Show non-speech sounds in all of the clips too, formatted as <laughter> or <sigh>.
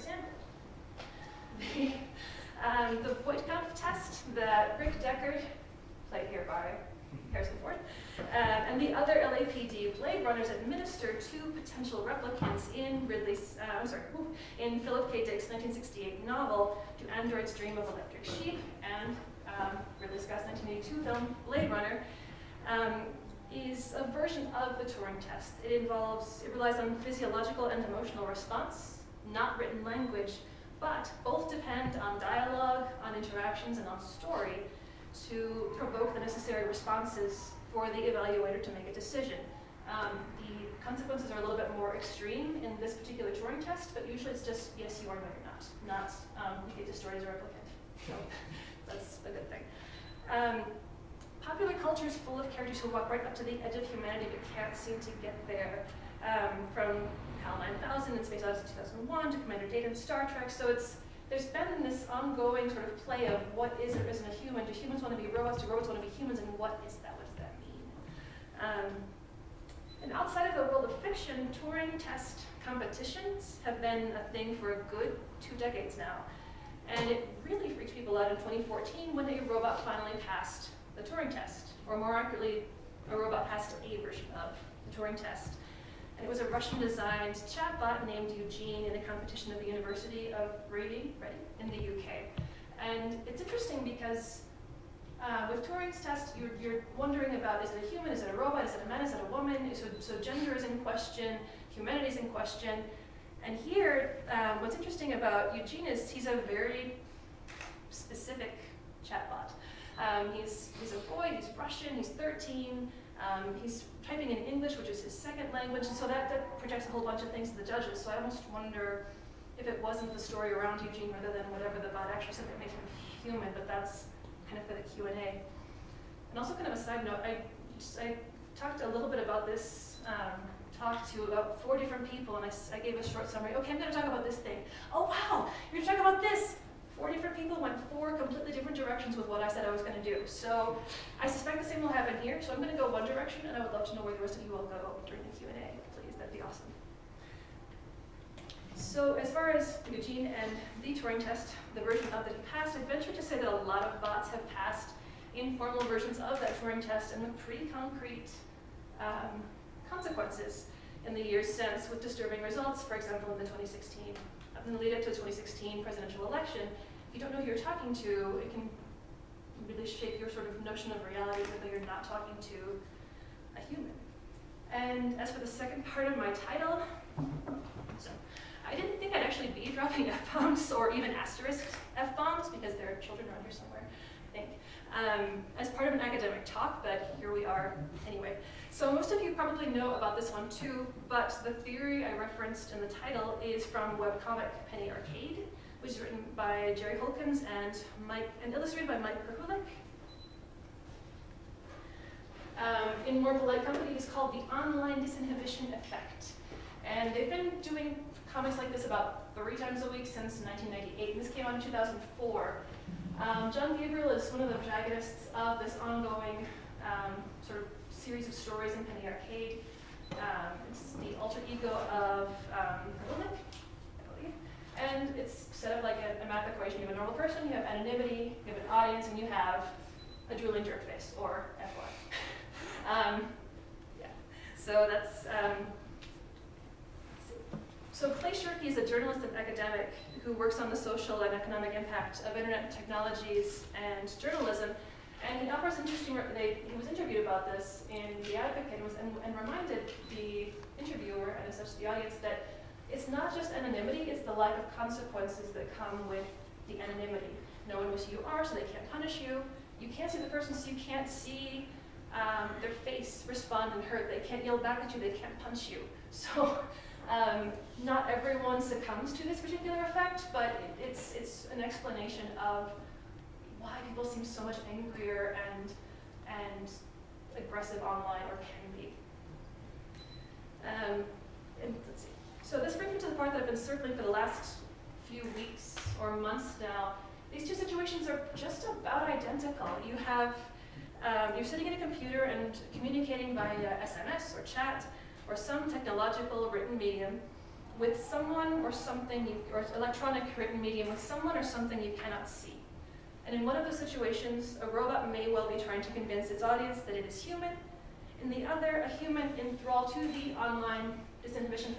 example. <laughs> The, um, the Voight-Kampff test that Rick Deckard, played here by Harrison Ford, uh, and the other LAPD Blade Runners administer to potential replicants in Ridley's, uh, I'm sorry, in Philip K. Dick's 1968 novel, Do Androids Dream of Electric Sheep, and um, Ridley Scott's 1982 film, Blade Runner, um, is a version of the Turing test. It involves, it relies on physiological and emotional response, not written language, but both depend on dialogue, on interactions, and on story to provoke the necessary responses for the evaluator to make a decision. Um, the consequences are a little bit more extreme in this particular Turing test, but usually it's just yes, you are, no, you're not. Not um, you get destroyed as a replicant. <laughs> So that's a good thing. Um, popular culture is full of characters who walk right up to the edge of humanity but can't seem to get there. Um, from HAL 9000 and Space Odyssey 2001 to Commander Data and Star Trek. So it's there's been this ongoing sort of play of what is or isn't a human. Do humans want to be robots? Do robots want to be humans? And what is that? What does that mean? Um, and outside of the world of fiction, Turing test competitions have been a thing for a good two decades now. And it really freaked people out in 2014 when a robot finally passed the Turing test, or more accurately, a robot passed a version of the Turing test. And it was a Russian-designed chatbot named Eugene in a competition at the University of Reading, Reading in the UK. And it's interesting because uh, with Turing's test, you're, you're, wondering about is it a human, is it a robot, is it a man, is it a woman? So, so gender is in question, humanity is in question. And here, um, what's interesting about Eugene is he's a very specific chatbot. Um, he's, he's a boy, he's Russian, he's 13, um, he's typing in English, which is his second language, and so that, that projects a whole bunch of things to the judges. So I almost wonder if it wasn't the story around Eugene rather than whatever the bot actually said that made him human, but that's kind of for the Q&A. And also kind of a side note, I, just, I talked a little bit about this um, talk to about four different people, and I, I gave a short summary. Okay, I'm going to talk about this thing. Oh, wow, you're going to talk about this four different people went four completely different directions with what I said I was going to do. So I suspect the same will happen here. So I'm going to go one direction, and I would love to know where the rest of you all go during the Q&A. Please, that'd be awesome. So as far as Eugene and the Turing test, the version of that he passed, I venture to say that a lot of bots have passed informal versions of that Turing test and with pretty concrete um, consequences in the years since with disturbing results, for example, in the 2016, in the lead up to the 2016 presidential election, you don't know who you're talking to, it can really shape your sort of notion of reality whether you're not talking to a human. And as for the second part of my title, so I didn't think I'd actually be dropping <laughs> F-bombs or even asterisk F-bombs because there are children around here somewhere, I think, um, as part of an academic talk, but here we are anyway. So most of you probably know about this one too, but the theory I referenced in the title is from webcomic Penny Arcade, which is written by Jerry Holkins and Mike and illustrated by Mike Krahulik. Um, in more polite company, it's called the Online Disinhibition Effect. And they've been doing comics like this about three times a week since 1998, and this came out in 2004. Um, Jon Gabriel is one of the protagonists of this ongoing um, sort of series of stories in Penny Arcade. Um, it's the alter ego of um, and it's set up like a, a, math equation. You have a normal person, you have anonymity, you have an audience, and you have a drooling jerk face, or FY. <laughs> um, yeah. So that's, um, so Clay Shirky is a journalist and academic who works on the social and economic impact of internet technologies and journalism. And he offers interesting, they, he was interviewed about this in The Advocate and, was, and, and reminded the interviewer and as such the audience that it's not just anonymity, it's the lack of consequences that come with the anonymity. No one knows who you are, so they can't punish you. You can't see the person, so you can't see um, their face respond and hurt. They can't yell back at you, they can't punch you. <laughs> So um, not everyone succumbs to this particular effect, but it's, it's an explanation of why people seem so much angrier and, and aggressive online, or can be. Um, and let's see. So this brings me circling for the last few weeks or months now. These two situations are just about identical. You have, um, you're sitting at a computer and communicating via SMS or chat or some technological written medium, with someone or something, you, or electronic written medium with someone or something you cannot see. And in one of those situations, a robot may well be trying to convince its audience that it is human. In the other, a human enthralled to the online disinhibition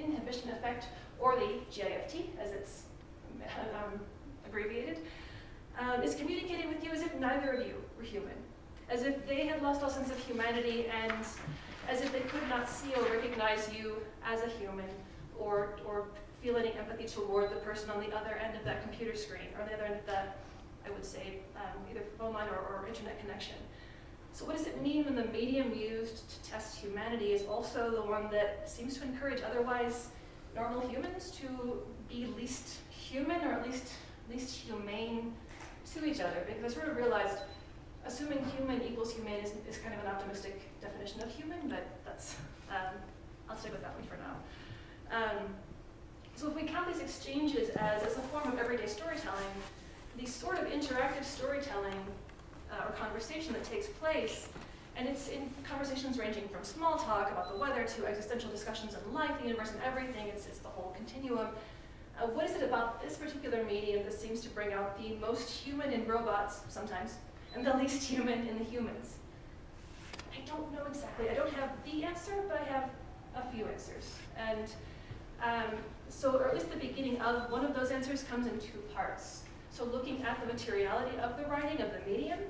effect, disinhibition effect or the GIFT, as it's um, abbreviated, um, is communicating with you as if neither of you were human, as if they had lost all sense of humanity and as if they could not see or recognize you as a human or, or feel any empathy toward the person on the other end of that computer screen or the other end of that, I would say, um, either phone line or, or internet connection. So what does it mean when the medium used to test humanity is also the one that seems to encourage otherwise normal humans to be least human or at least least humane to each other? Because I sort of realized assuming human equals humane is, is kind of an optimistic definition of human, but that's, um, I'll stick with that one for now. Um, so if we count these exchanges as, as a form of everyday storytelling, these sort of interactive storytelling uh, or conversation that takes place, and it's in conversations ranging from small talk about the weather to existential discussions of life, the universe, and everything, it's, it's the whole continuum. Uh, what is it about this particular medium that seems to bring out the most human in robots, sometimes, and the least human in the humans? I don't know exactly. I don't have the answer, but I have a few answers. And um, so, or at least the beginning of one of those answers comes in two parts. So looking at the materiality of the writing, of the medium,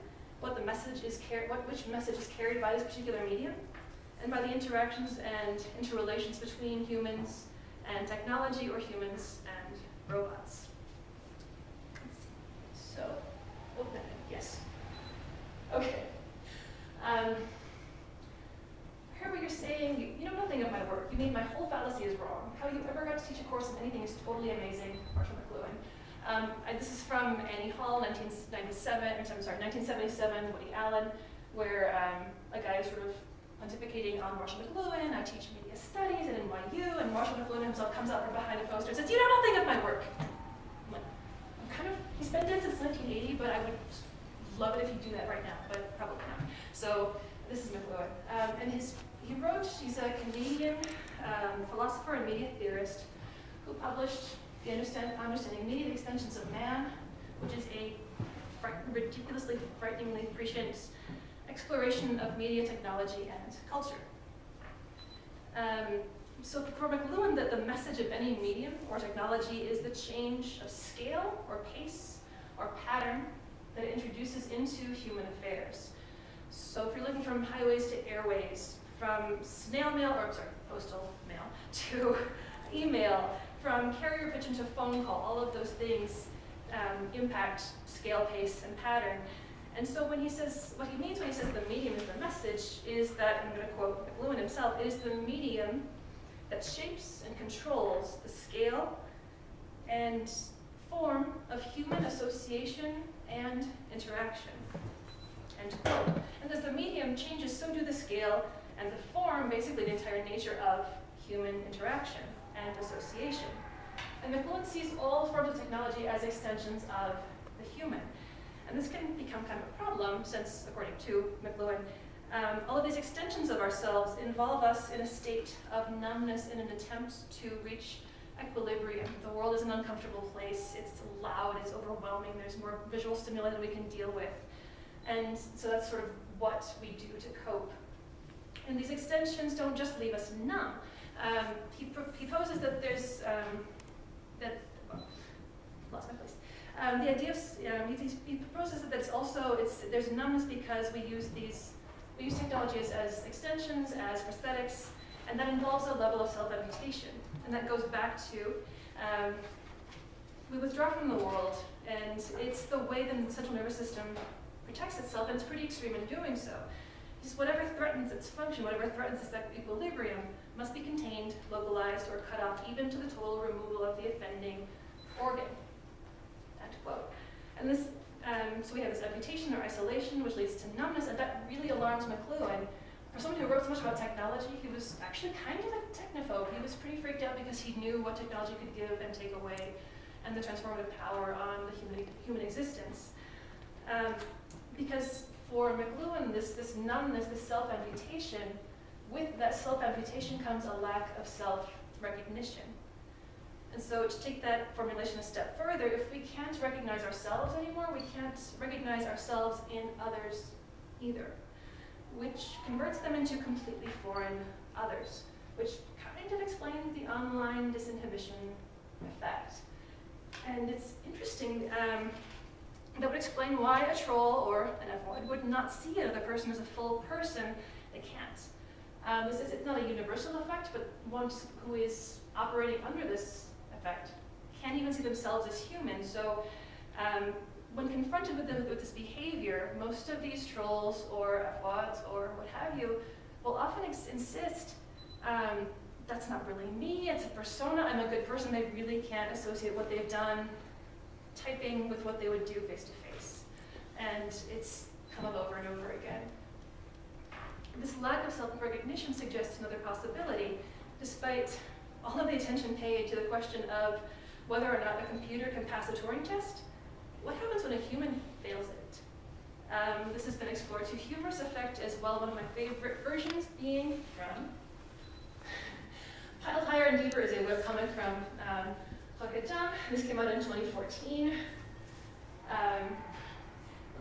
what the message is carried, which message is carried by this particular medium, and by the interactions and interrelations between humans and technology or humans and robots. So, oh, yes. Okay. Um, I heard what you're saying. You, you, know nothing of my work. You mean my whole fallacy is wrong. How you ever got to teach a course in anything is totally amazing. Um, this is from Annie Hall, 1997, I'm sorry, 1977, Woody Allen, where um, a guy is sort of pontificating on Marshall McLuhan. I teach media studies at NYU, and Marshall McLuhan himself comes out from behind a poster and says, "You know nothing of my work." I'm like, I'm kind of, he's been dead since 1980, but I would love it if he'd do that right now, but probably not. So this is McLuhan, um, and his he wrote. He's a Canadian um, philosopher and media theorist who published the understand, understanding media extensions of man, which is a ridiculously, frighteningly prescient exploration of media technology and culture. Um, so for McLuhan, the, the message of any medium or technology is the change of scale or pace or pattern that it introduces into human affairs. So if you're looking from highways to airways, from snail mail, or sorry, postal mail, to <laughs> email, from carrier pigeon to phone call, all of those things um, impact scale, pace, and pattern. And so when he says, what he means when he says the medium is the message is that, I'm going to quote McLuhan himself, it is the medium that shapes and controls the scale and form of human association and interaction. End quote. And as the medium changes, so do the scale and the form, basically the entire nature of human interaction and association. And McLuhan sees all forms of technology as extensions of the human. And this can become kind of a problem since, according to McLuhan, um, all of these extensions of ourselves involve us in a state of numbness in an attempt to reach equilibrium. The world is an uncomfortable place. It's loud, it's overwhelming, there's more visual stimuli than we can deal with. And so that's sort of what we do to cope. And these extensions don't just leave us numb. Um, he, he poses that there's, um, that, well, lost my place. Um, the idea of, he, he, proposes that it's also, it's, there's numbness because we use these, we use technologies as extensions, as prosthetics, and that involves a level of self-amputation. And that goes back to, um, we withdraw from the world, and it's the way the central nervous system protects itself, and it's pretty extreme in doing so. Just whatever threatens its function, whatever threatens its equilibrium, must be contained, localized, or cut off even to the total removal of the offending organ. End quote. And this, um, so we have this amputation or isolation, which leads to numbness, and that really alarms McLuhan. For someone who wrote so much about technology, he was actually kind of a technophobe. He was pretty freaked out because he knew what technology could give and take away, and the transformative power on the human, human existence. Um, because for McLuhan, this, this numbness, this self-amputation, with that self-amputation comes a lack of self recognition. And so to take that formulation a step further, if we can't recognize ourselves anymore, we can't recognize ourselves in others either, which converts them into completely foreign others, which kind of explains the online disinhibition effect. And it's interesting, um, that would explain why a troll or an avoid would not see another person as a full person. They can't. Um, this is it's not a universal effect, but one who is operating under this effect can't even see themselves as human. So um, when confronted with, the, with, this behavior, most of these trolls or avoids or what have you will often insist um, that's not really me, it's a persona, I'm a good person. They really can't associate what they've done typing with what they would do face to face. And it's come up over and over again. This lack of self-recognition suggests another possibility, despite all of the attention paid to the question of whether or not a computer can pass a Turing test, what happens when a human fails it? Um, this has been explored to humorous effect as well, one of my favorite versions being from <laughs> Piled Higher and Deeper is a webcomic from um, This came out in 2014. Um,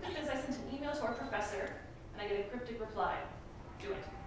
look at this, I sent an email to our professor, and I get a cryptic reply. Do it.